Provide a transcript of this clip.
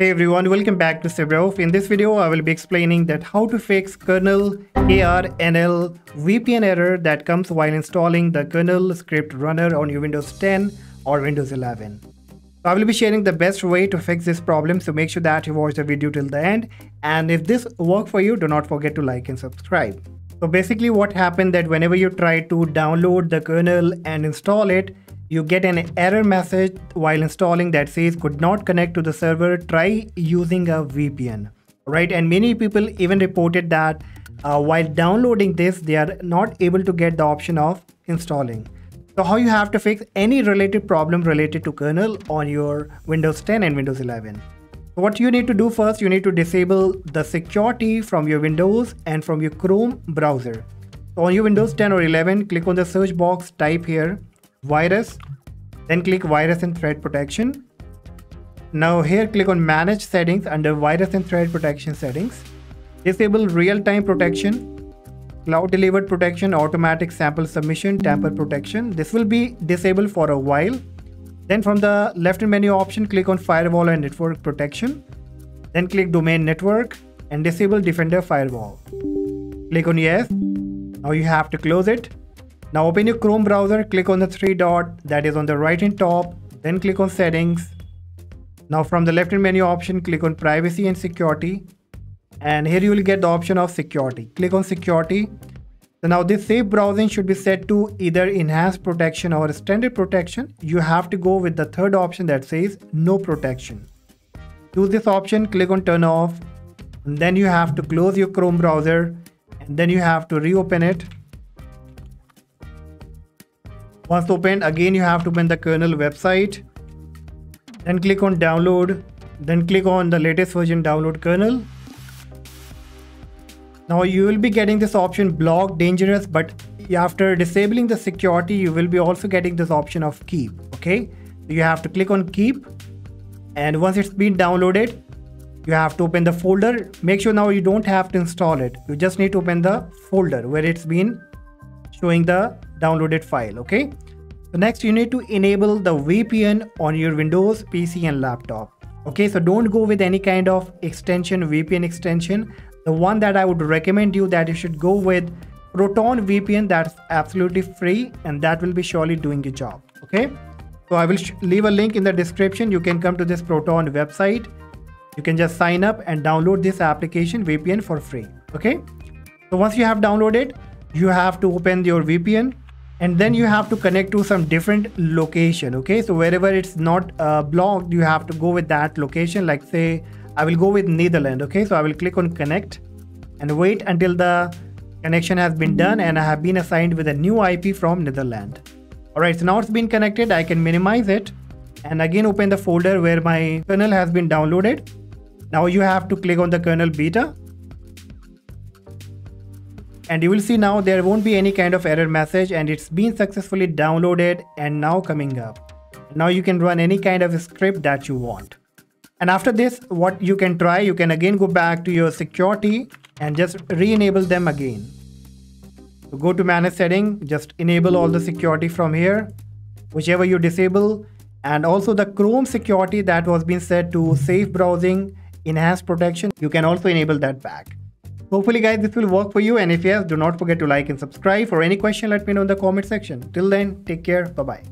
Hey everyone, welcome back to SebRauf. In this video, I will be explaining that how to fix kernel KRNL VPN error that comes while installing the kernel script runner on your Windows 10 or Windows 11. So I will be sharing the best way to fix this problem, so make sure that you watch the video till the end. And if this worked for you, do not forget to like and subscribe. So basically what happened that whenever you try to download the kernel and install it, you get an error message while installing that says could not connect to the server. Try using a vpn right? And many people even reported that uh, while downloading this they are not able to get the option of installing. So how you have to fix any related problem related to kernel on your windows 10 and windows 11 what you need to do first you need to disable the security from your windows and from your chrome browser. So on your windows 10 or 11 click on the search box type here virus then click virus and threat protection. Now here click on manage settings under virus and threat protection settings. Disable real-time protection cloud delivered protection automatic sample submission tamper protection. This will be disabled for a while. Then from the left menu option click on firewall and network protection. Then click domain network and disable defender firewall. Click on yes. Now you have to close it now open your Chrome browser, click on the three dot that is on the right hand top, then click on settings. Now from the left hand menu option, click on privacy and security. And here you will get the option of security. Click on security. So now this safe browsing should be set to either enhanced protection or standard protection. You have to go with the third option that says no protection. Choose this option, click on turn off. And then you have to close your Chrome browser and then you have to reopen it once opened, again you have to open the kernel website. Then click on download. Then click on the latest version download kernel. Now you will be getting this option block dangerous, but after disabling the security, you will be also getting this option of keep. Okay, you have to click on keep. And once it's been downloaded, you have to open the folder. Make sure now you don't have to install it. You just need to open the folder where it's been showing the downloaded file okay? So next you need to enable the VPN on your Windows PC and laptop okay? So don't go with any kind of extension VPN extension. The one that I would recommend you that you should go with Proton VPN that's absolutely free and that will be surely doing your job okay? So I will leave a link in the description. You can come to this Proton website. You can just sign up and download this application VPN for free okay? So once you have downloaded you have to open your VPN and then you have to connect to some different location okay? So wherever it's not uh, blocked you have to go with that location. Like say I will go with Netherlands okay? So I will click on connect and wait until the connection has been done and I have been assigned with a new IP from Netherlands. Alright so now it's been connected. I can minimize it and again open the folder where my kernel has been downloaded. Now you have to click on the kernel beta and you will see now there won't be any kind of error message and it's been successfully downloaded and now coming up. Now you can run any kind of script that you want. And after this, what you can try, you can again go back to your security and just re-enable them again. So go to manage setting, just enable all the security from here, whichever you disable, and also the Chrome security that was being set to safe browsing, enhanced protection, you can also enable that back. Hopefully guys this will work for you and if yes do not forget to like and subscribe. For any question let me know in the comment section. Till then take care bye bye.